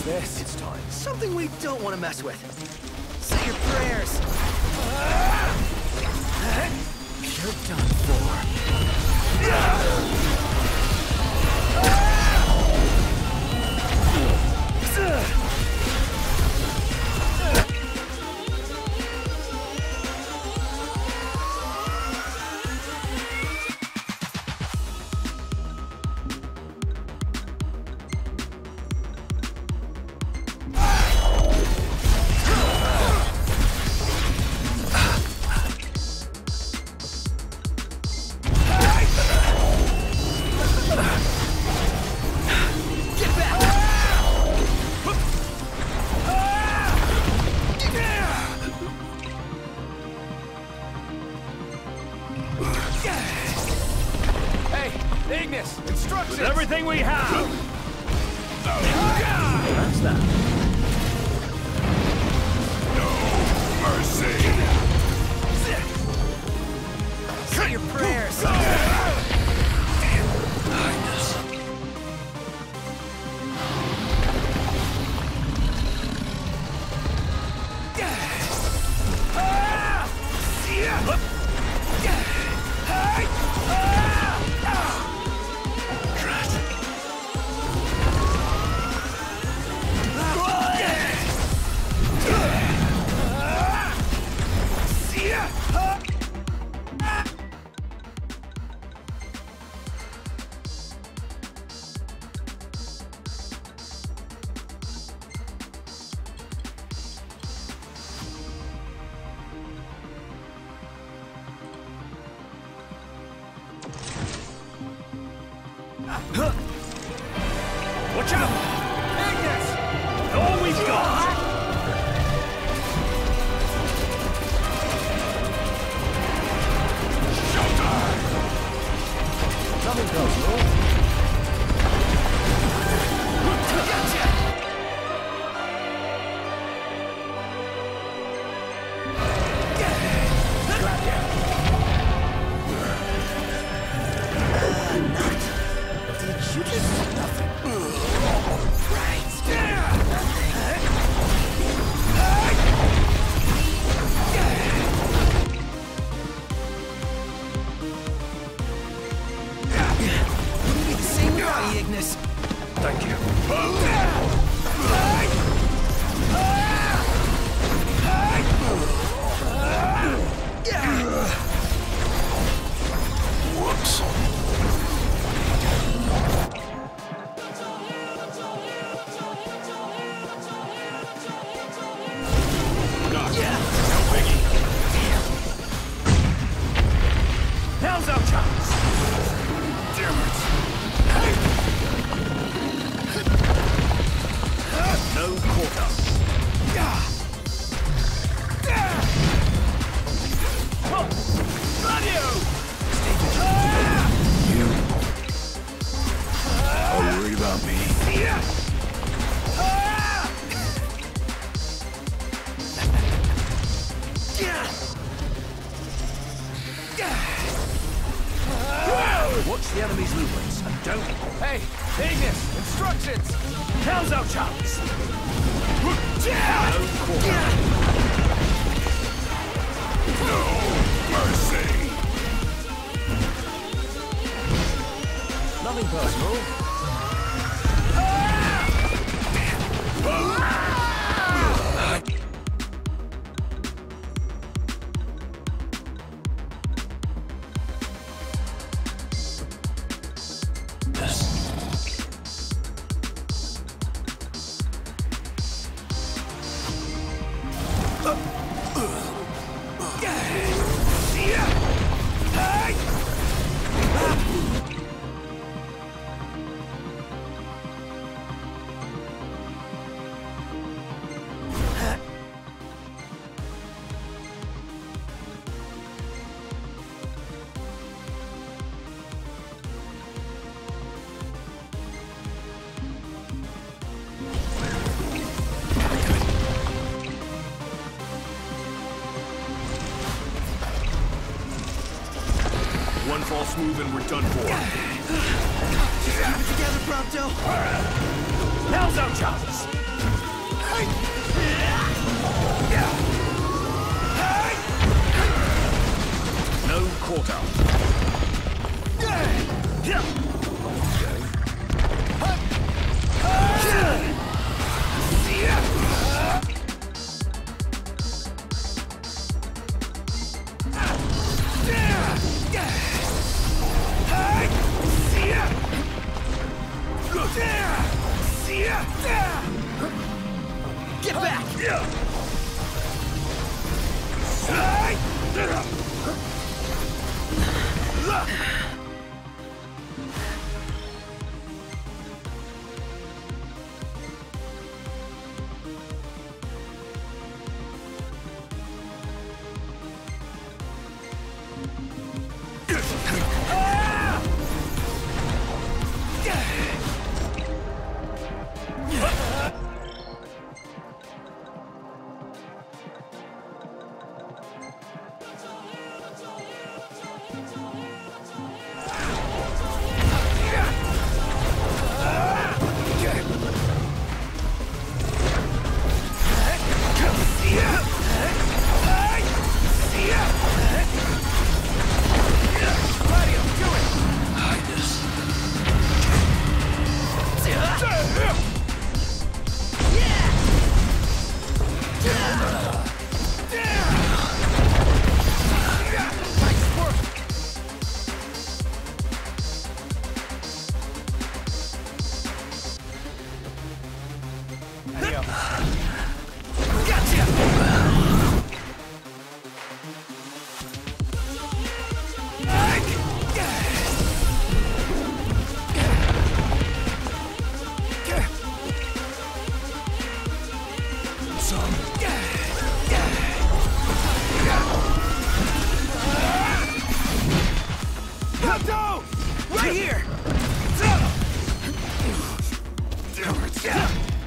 What's this? It's time. Something we don't want to mess with. Say your prayers. You're done for. Instructions! With everything we have! That's that. Mercy! Say your prayers. Watch out! Ignis! All we've got! Nothing personal. Did the enemy's movements and don't. Hey, Ignis! Instructions! Now's our chance! No mercy! Nothing personal. One false move and we're done for. Keep it together, Prompto. Now's our chance! No quarter. Yeah. Got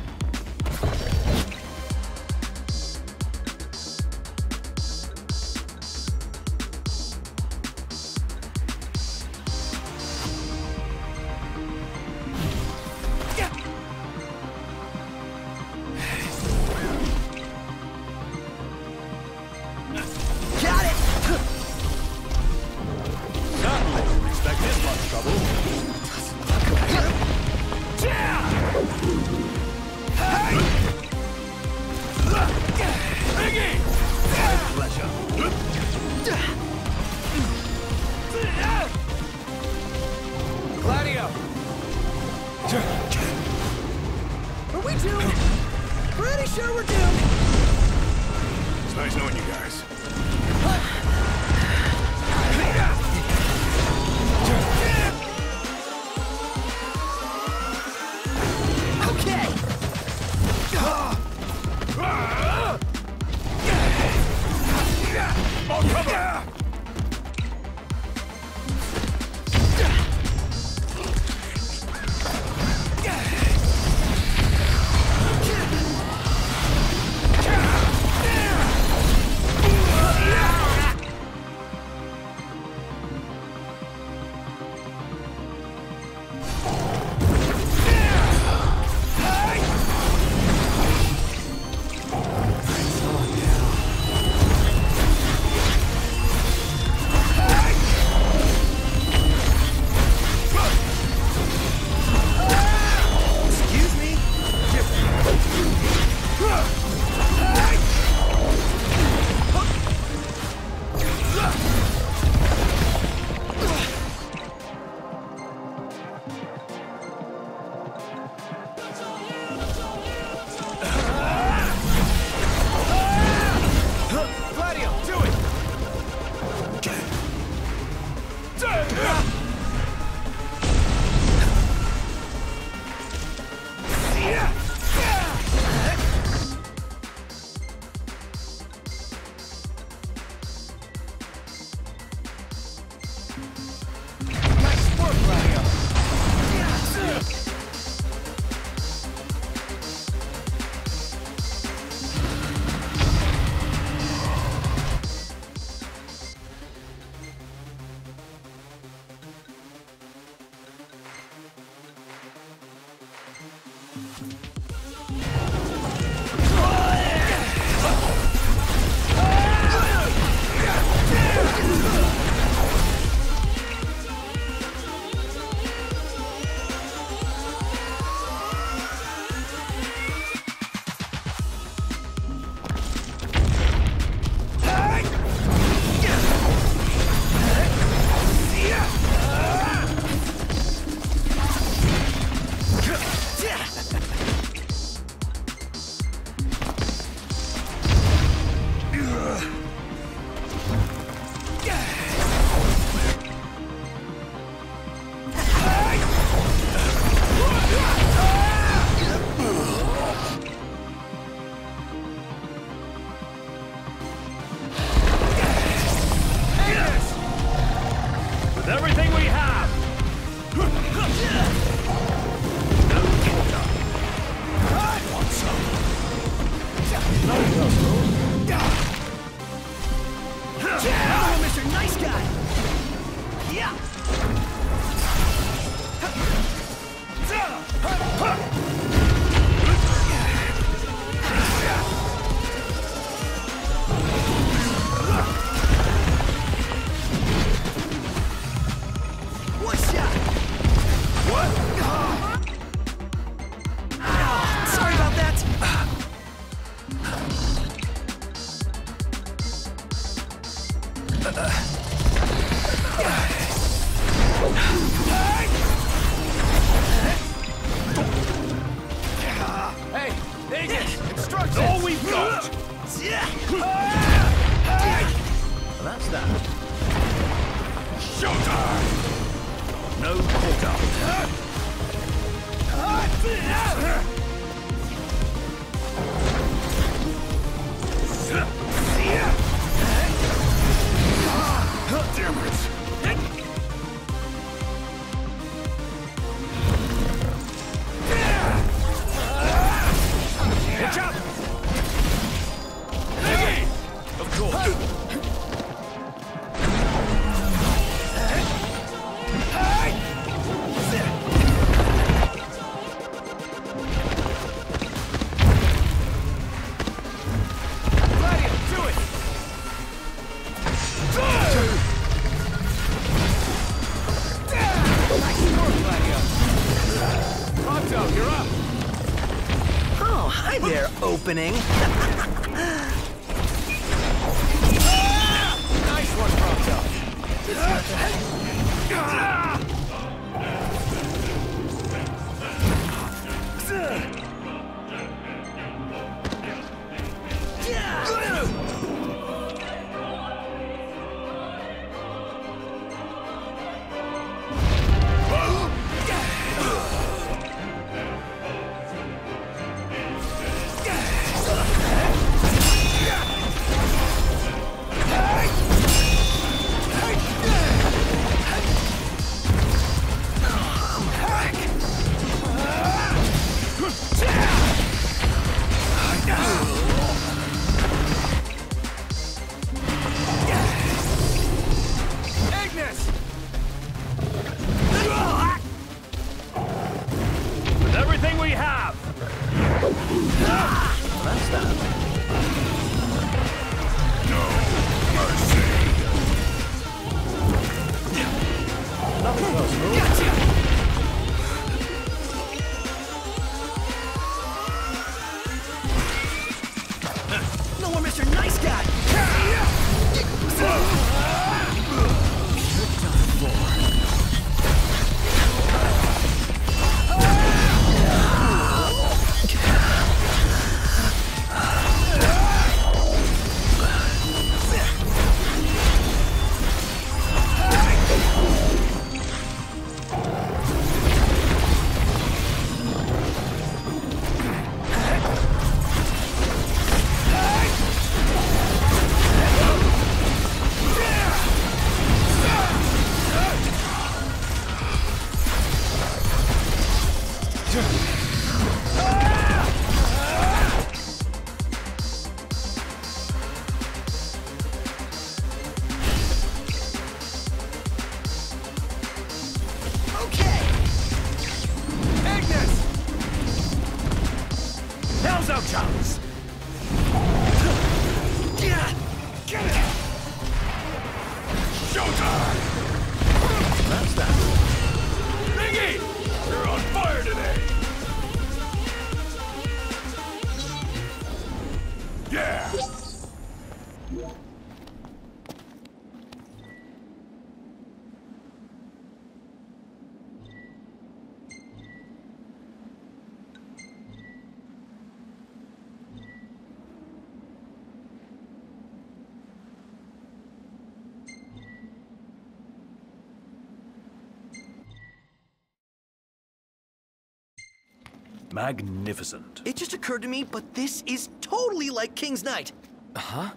Magnificent. It just occurred to me, but this is totally like King's Knight. Uh huh?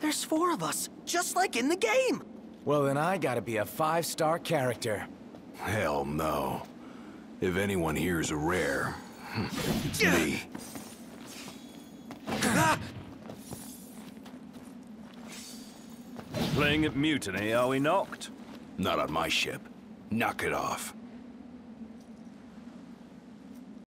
There's four of us, just like in the game. Well, then I gotta be a five-star character. Hell no. If anyone here is a rare, it's me. Playing at mutiny, are we Noct? Not on my ship. Knock it off.